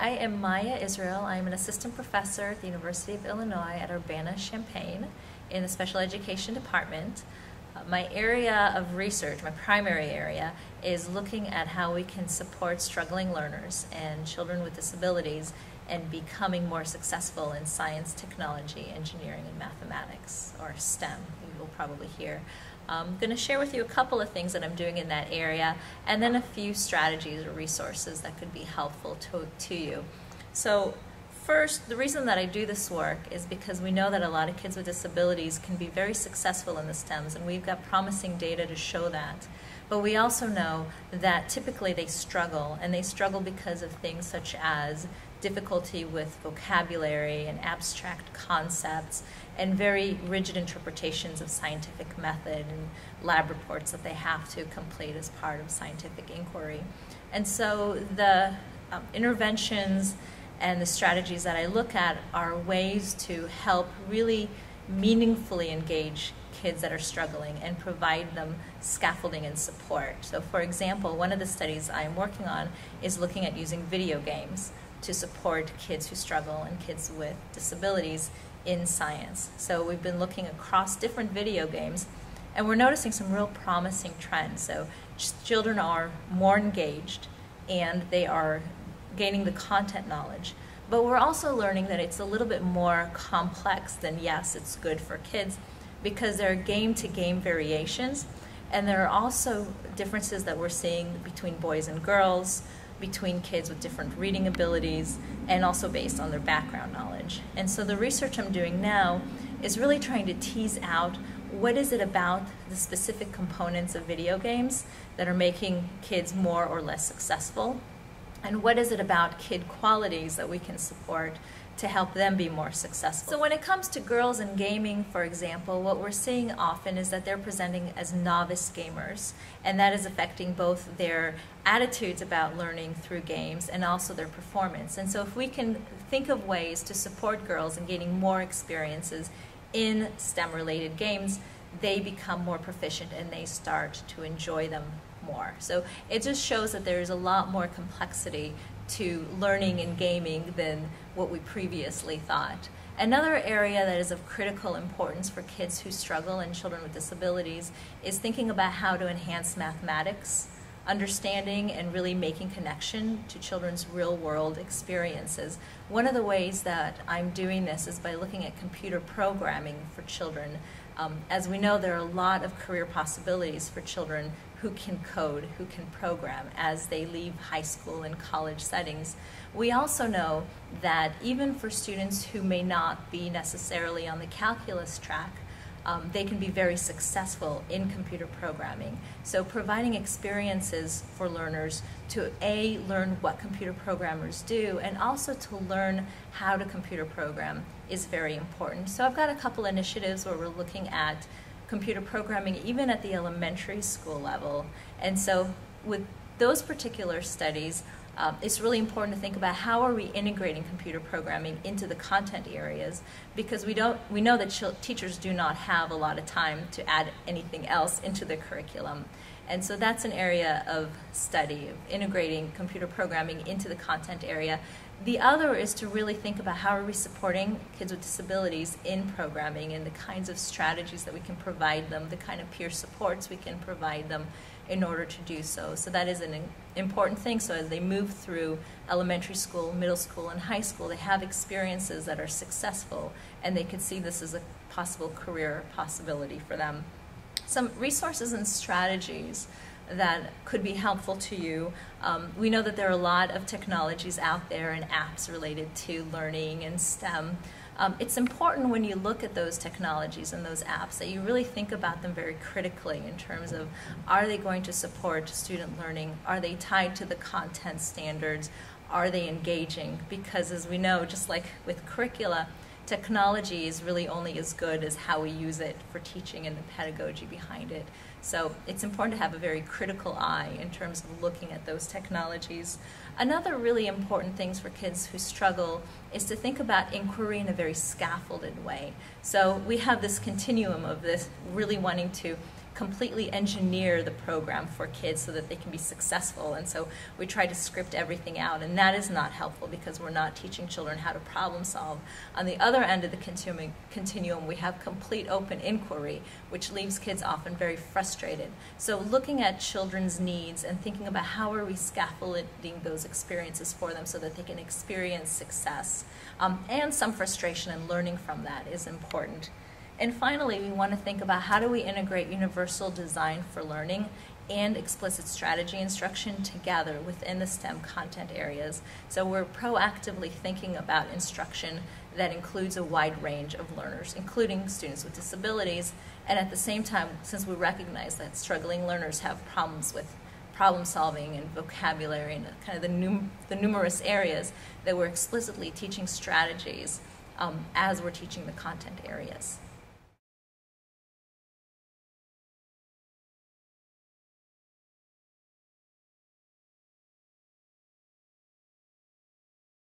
I am Maya Israel. I'm an assistant professor at the University of Illinois at Urbana-Champaign in the special education department. Uh, my area of research, my primary area, is looking at how we can support struggling learners and children with disabilities and becoming more successful in science, technology, engineering, and mathematics, or STEM, you will probably hear. I'm going to share with you a couple of things that I'm doing in that area and then a few strategies or resources that could be helpful to, to you. So first, the reason that I do this work is because we know that a lot of kids with disabilities can be very successful in the STEMs and we've got promising data to show that. But we also know that typically they struggle and they struggle because of things such as difficulty with vocabulary and abstract concepts and very rigid interpretations of scientific method and lab reports that they have to complete as part of scientific inquiry. And so the um, interventions and the strategies that I look at are ways to help really meaningfully engage kids that are struggling and provide them scaffolding and support. So for example, one of the studies I'm working on is looking at using video games to support kids who struggle and kids with disabilities in science. So we've been looking across different video games and we're noticing some real promising trends. So children are more engaged and they are gaining the content knowledge. But we're also learning that it's a little bit more complex than yes, it's good for kids because there are game to game variations and there are also differences that we're seeing between boys and girls, between kids with different reading abilities and also based on their background knowledge. And so the research I'm doing now is really trying to tease out what is it about the specific components of video games that are making kids more or less successful and what is it about kid qualities that we can support to help them be more successful. So when it comes to girls in gaming, for example, what we're seeing often is that they're presenting as novice gamers, and that is affecting both their attitudes about learning through games and also their performance. And so if we can think of ways to support girls in gaining more experiences in STEM-related games, they become more proficient and they start to enjoy them more. So it just shows that there is a lot more complexity to learning and gaming than what we previously thought. Another area that is of critical importance for kids who struggle and children with disabilities is thinking about how to enhance mathematics, understanding and really making connection to children's real world experiences. One of the ways that I'm doing this is by looking at computer programming for children. Um, as we know, there are a lot of career possibilities for children who can code, who can program as they leave high school and college settings. We also know that even for students who may not be necessarily on the calculus track, um, they can be very successful in computer programming. So providing experiences for learners to A, learn what computer programmers do, and also to learn how to computer program is very important. So I've got a couple initiatives where we're looking at computer programming even at the elementary school level. And so with those particular studies, um, it's really important to think about how are we integrating computer programming into the content areas because we don't we know that teachers do not have a lot of time to add anything else into the curriculum. And so that's an area of study of integrating computer programming into the content area. The other is to really think about how are we supporting kids with disabilities in programming and the kinds of strategies that we can provide them, the kind of peer supports we can provide them in order to do so. So that is an important thing. So as they move through elementary school, middle school, and high school, they have experiences that are successful and they can see this as a possible career possibility for them. Some resources and strategies that could be helpful to you. Um, we know that there are a lot of technologies out there and apps related to learning and STEM. Um, it's important when you look at those technologies and those apps that you really think about them very critically in terms of are they going to support student learning? Are they tied to the content standards? Are they engaging? Because as we know, just like with curricula, technology is really only as good as how we use it for teaching and the pedagogy behind it. So it's important to have a very critical eye in terms of looking at those technologies. Another really important thing for kids who struggle is to think about inquiry in a very scaffolded way. So we have this continuum of this really wanting to completely engineer the program for kids so that they can be successful. And so we try to script everything out, and that is not helpful because we're not teaching children how to problem solve. On the other end of the continuum, we have complete open inquiry, which leaves kids often very frustrated. So looking at children's needs and thinking about how are we scaffolding those experiences for them so that they can experience success um, and some frustration and learning from that is important. And finally, we want to think about how do we integrate universal design for learning and explicit strategy instruction together within the STEM content areas. So we're proactively thinking about instruction that includes a wide range of learners, including students with disabilities. And at the same time, since we recognize that struggling learners have problems with problem solving and vocabulary and kind of the, num- the numerous areas, that we're explicitly teaching strategies um, as we're teaching the content areas.